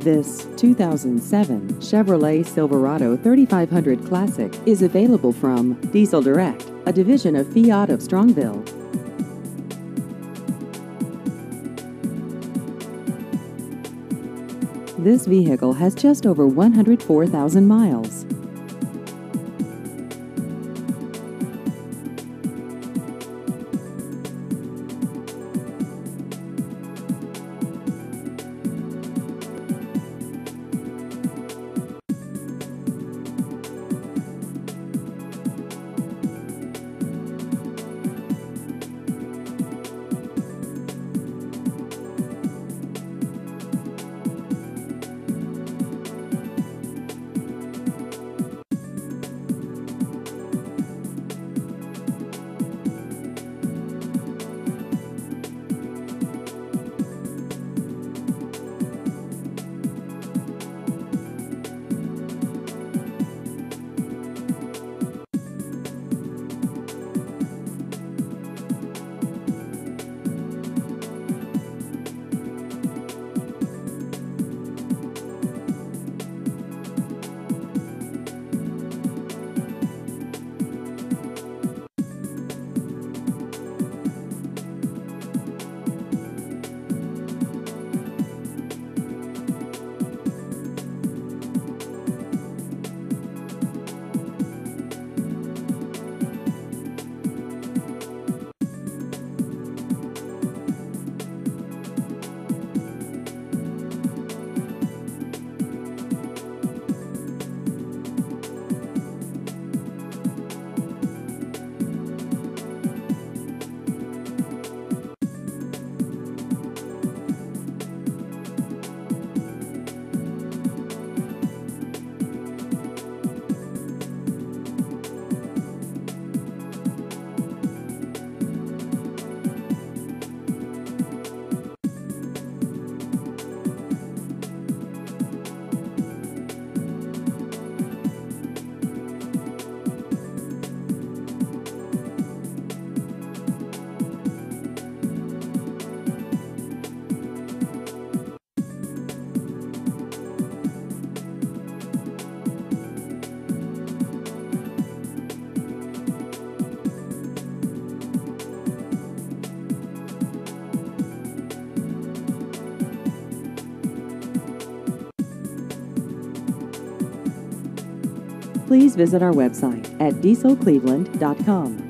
This 2007 Chevrolet Silverado 3500 Classic is available from Diesel Direct, a division of Fiat of Strongsville. This vehicle has just over 104,000 miles. Please visit our website at dieselcleveland.com.